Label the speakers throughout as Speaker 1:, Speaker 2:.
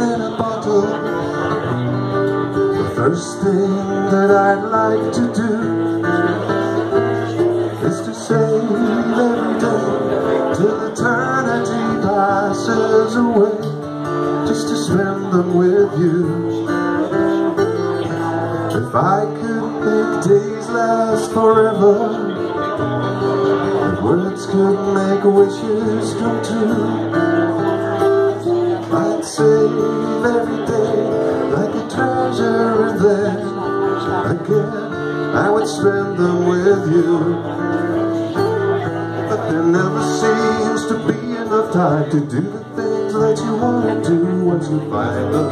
Speaker 1: in a bottle. The first thing that I'd like to do Is to save every day Till eternity passes away Just to spend them with you. If I could make days last forever words could make wishes come true save every day like a treasure and then again I would spend them with you. But there never seems to be enough time to do the things that you want to do once you find them.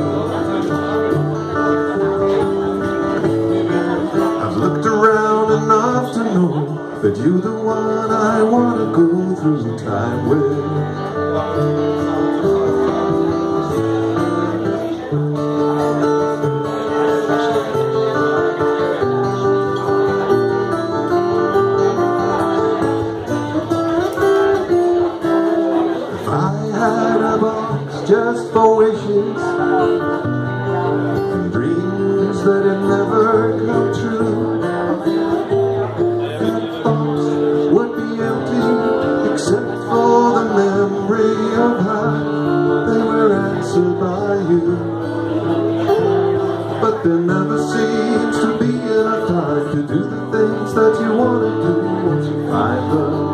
Speaker 1: I've looked around enough to know that you're the one I want to go through time with. Just for wishes and dreams that had never come true, that box would be empty except for the memory of how they were answered by you. But there never seems to be enough time to do the things that you want to do once you find them.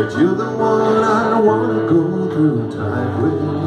Speaker 1: But you're the one I don't wanna go through time with.